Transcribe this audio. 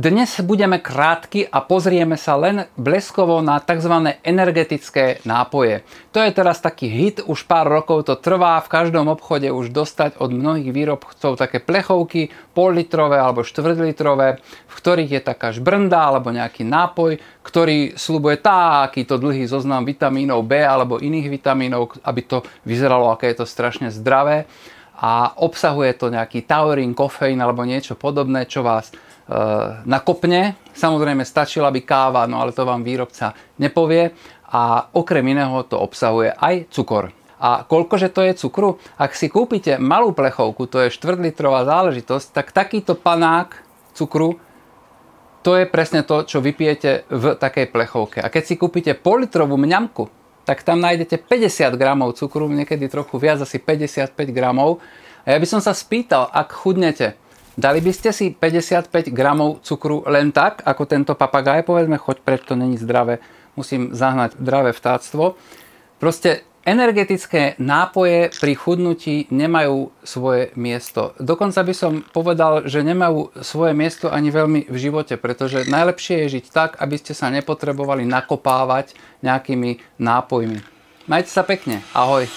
Dnes budeme krátky a pozrieme sa len bleskovo na tzv. energetické nápoje. To je teraz taký hit, už pár rokov to trvá, v každom obchode už dostať od mnohých výrobcov také plechovky, pol-litrové alebo štvrtlitrové, v ktorých je taká žbrnda alebo nejaký nápoj, ktorý slúbuje takýto dlhý zoznam vitamínov B alebo iných vitamínov, aby to vyzeralo, aké je to strašne zdravé a obsahuje to nejaký taurín, kofeín alebo niečo podobné, čo vás Eh, nakopne. Samozrejme stačila by káva, no ale to vám výrobca nepovie. A okrem iného to obsahuje aj cukor. A koľkože to je cukru? Ak si kúpite malú plechovku, to je 4 litrová záležitosť, tak takýto panák cukru, to je presne to, čo vypijete v takej plechovke. A keď si kúpite politrovú mňamku, tak tam nájdete 50 gramov cukru, niekedy trochu viac, asi 55 gramov. A ja by som sa spýtal, ak chudnete, Dali by ste si 55 gramov cukru len tak, ako tento papagaj, povedzme, choď preč, to není zdravé, musím zahnať zdravé vtáctvo. Proste energetické nápoje pri chudnutí nemajú svoje miesto. Dokonca by som povedal, že nemajú svoje miesto ani veľmi v živote, pretože najlepšie je žiť tak, aby ste sa nepotrebovali nakopávať nejakými nápojmi. Majte sa pekne. Ahoj.